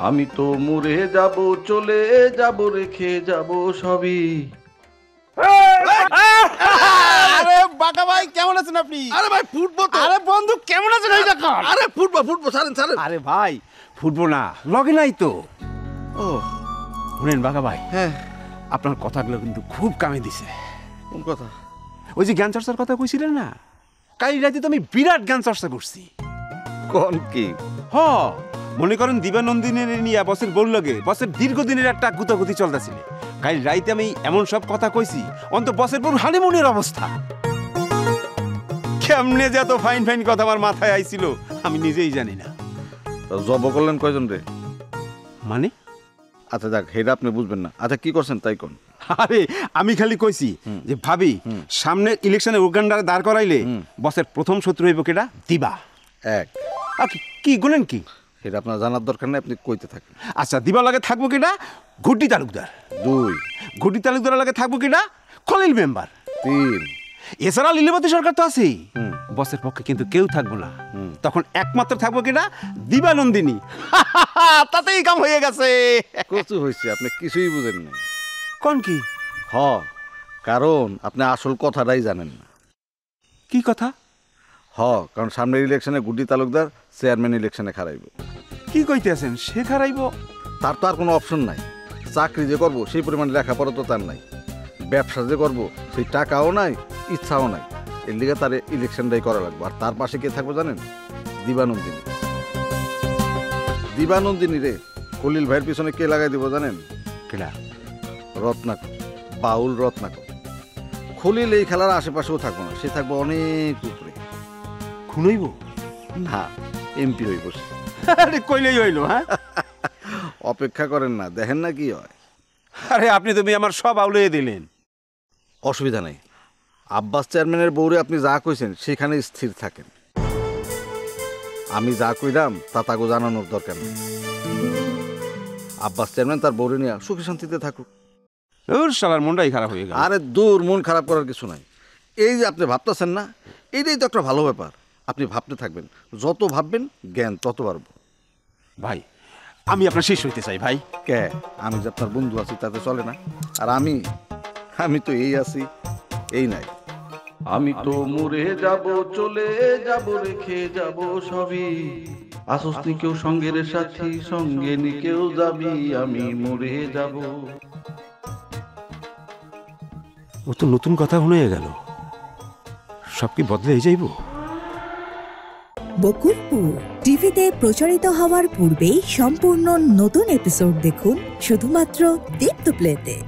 আমি তো মরে যাব চলে যাব রেখে যাব সবই। আরে বাঁকা ভাই কেমন আছেন আপনি? আরে ভাই ফুটবো তো। আরে বন্ধু কেমন আছেন এই দেখুন? আরে ফুটবো ফুটবো ছাড়েন ছাড়েন। আরে ভাই ফুটবো না লগে নাই তো। ও। শুনেন বাঁকা ভাই হ্যাঁ। আপনার কথাগুলো কিন্তু খুব কামে দিছে। কোন কথা? ওই যে জ্ঞান চর্চার কথা কইছিলেন না? কাল রাতে তো আমি বিরাট জ্ঞান চর্চা করছি। কোন কি? হ। মনে করেন দিবানন্দিনের নিয়ে বসের বল লগে বসের দীর্ঘদিনের একটা গুতাগুতি চলতেছিল কাল রাইতে আমি এমন সব কথা কইছি অন্ত বসের বউ হানিমুনের অবস্থা। কেমনে যে এত ফাইন ফাইন কথা আমার মাথায় আইছিল আমি নিজেই জানি না। তা জব করলেন কয়জন রে? মানে? আচ্ছা যাক হেটা আপনি বুঝবেন না। আচ্ছা কি করছেন তাই কোন? আরে আমি খালি কইছি যে ভাবি সামনে ইলেকশনে উগান্ডার দাঁড় করাইলে বসের প্রথম শত্রু হইব কেটা দিবা। এক। আর কি- কি গুনেন কি? এটা আপনার জানার দরকার নেই আপনি কইতে থাকেন। আচ্ছা দিবার লাগে থাকব কেটা ঘুটি তালুকদার। দুই। ঘুটি তালুকদার লাগে থাকব কেটা খলিল মেম্বার। তিন। এছাড়া লীলাবতী সরকার তো আছেই। বসের পক্ষে কিন্তু কেউ থাকব না। তখন একমাত্র থাকব কিনা? দিবানন্দিনী। তাতেই কাম হয়ে গেছে। কচু হয়েছে আপনি কিছুই বুঝেন না কোন কি? হ কারণ আপনি আসল কথাটাই জানেন না। কি কথা? হ কারণ সামনের ইলেকশনে গুড্ডি তালুকদার চেয়ারম্যান ইলেকশনে খারাইব কি কইতে আছেন সে খারাইব তার তো আর কোনো অপশন নাই। চাকরি যে করব সেই পরিমাণে লেখাপড়া তো তার নাই। ব্যবসা যে করব সেই টাকাও নাই ইচ্ছাও নাই। এর লিগে তার ইলেকশনটাই করা লাগবে। আর তার পাশে কে থাকব জানেন? দিবানন্দিনী। দিবানন্দিনী রে কলিল ভাইয়ের পিছনে কে লাগাই দিব জানেন? কেলা? রত্নাকর বাউল রত্নাকর। খলিল এই খেলার আশেপাশেও থাকব না সে থাকব অনেক উপরে। খুনইব না এমপি বসে আরে কইলেই হইল হ্যাঁ? অপেক্ষা করেন না দেখেন না কি হয়। আরে আপনি তুমি আমার সব আউলিয়ে দিলেন। অসুবিধা নেই। আব্বাস চেয়ারম্যানের বউরে আপনি যা কইছেন সেখানে স্থির থাকেন। আমি যা কইলাম তা তাকে জানানোর দরকার নেই। আব্বাস চেয়ারম্যান তার বউরে নিয়ে সুখী শান্তিতে থাকুক। ওর শালার মনটাই খারাপ হয়ে গেল। আরে দূর মন খারাপ করার কিছু নাই। এই যে আপনি ভাবতেছেন না এইটাই তো একটা ভালো ব্যাপার। আপনি ভাবতে থাকবেন। যত ভাববেন জ্ঞান তত পারব ভাই আমি আপনার শেষ হইতে চাই ভাই। কে? আমি যে আপনার বন্ধু আছি তাতে চলে না। আর আমি আমি তো এই আছি এই নাই। আমি তো মরে যাব চলে যাব রেখে যাব সবই। আসস্তি কেউ সঙ্গের সাথী সঙ্গে নি কেউ যাবি আমি মরে যাব। ও তো নতুন কথা হয়ে গেল। সব কি বদলে যাইব? বকুলপুর। টিভিতে প্রচারিত হওয়ার পূর্বেই সম্পূর্ণ নতুন এপিসোড দেখুন শুধুমাত্র দীপ্ত প্লেতে।